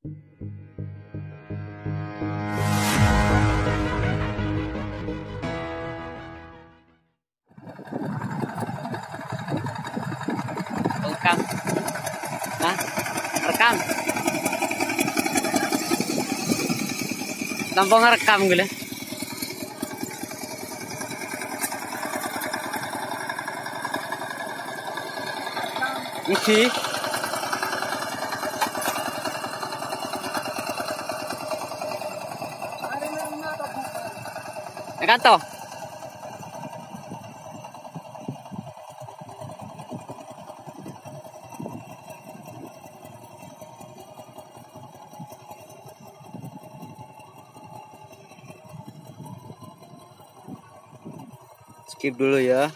rekam nah rekam tanpa ngerekam gitu Okay. Kanto. skip dulu ya